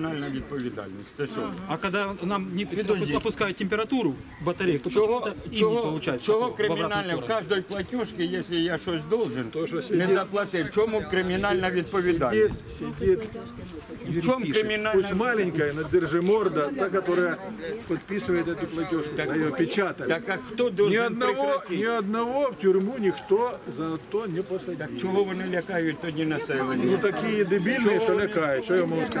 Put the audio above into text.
кримінальна відповідальність. Це що? А когда нам не Подожди. опускают температуру батареи, то Чого, почему-то им не чого, получается. чого такого в обратную кримінальне? В сторону. кожній платіжці, якщо я щось должен, що не сидить- заплатив. Чому кримінальна відповідальність? сидит, В чому пишет. кримінальна Пусть маленькая, но держиморда, та, которая подписывает эту платежку, она ее печатает. Так а хто Ни должен одного, прекратити? одного в тюрьму никто за то не посадил. Чого вони лякають тоді населення? Ну такие дебильные, что лякают, что я могу сказать.